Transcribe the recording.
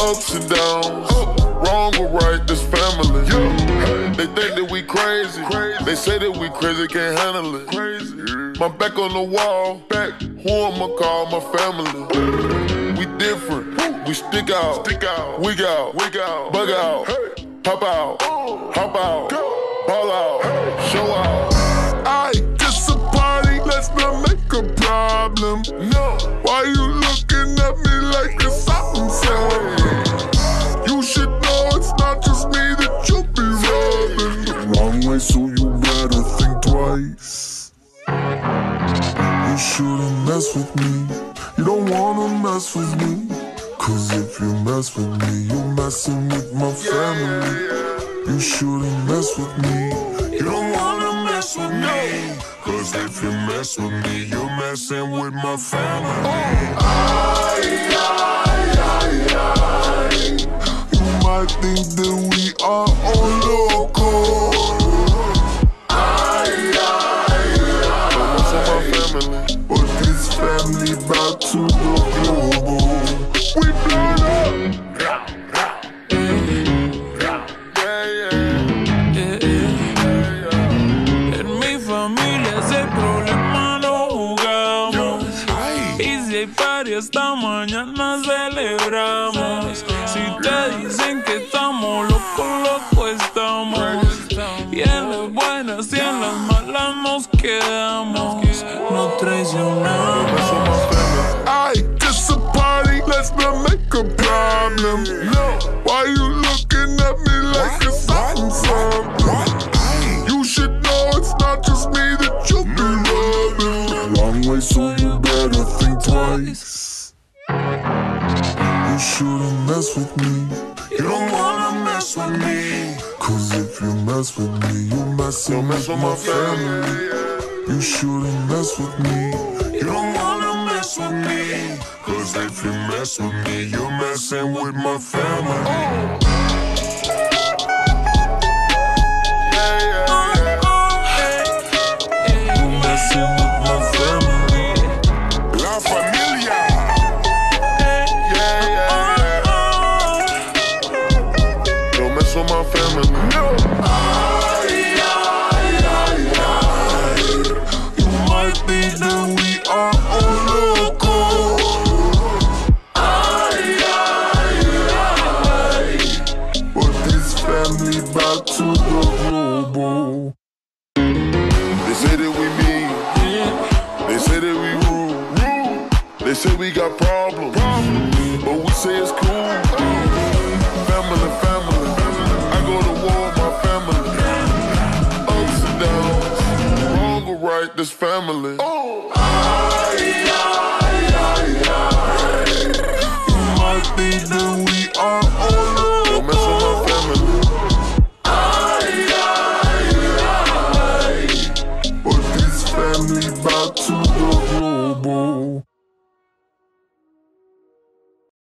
Ups and downs, wrong or right, this family. They think that we crazy. They say that we crazy, can't handle it. My back on the wall, back. Who I'ma call my family? We different. We stick out, stick out, wig out, wig out, bug out, pop out, hop out, ball out, show out. I just a party, let's not make a problem. No, shouldn't mess with me. You don't wanna mess with me. Cause if you mess with me, you're messing with my family. You shouldn't mess with me. You don't wanna mess with me. Cause if you mess with me, you're messing with my family. Oh. You might think that we are all loco. Esta mañana celebramos. Si te dicen que estamos locos, locos estamos. Y en las buenas y en las malas nos quedamos. No traicionamos. I just a party, let's not make a problem. No, Why you looking at me like something something? You shouldn't mess with me. You don't wanna mess with me. Cause if you mess with me, you're messing don't mess with with my family. You shouldn't mess with me. You don't wanna mess with me. Cause if you mess with me, you're messing with my family. Back to the global. They say that we mean. They say that we rude. They say we got problems. But we say it's cool. Family, family. I go to war with my family. Ups and downs. Wrong or right, this family.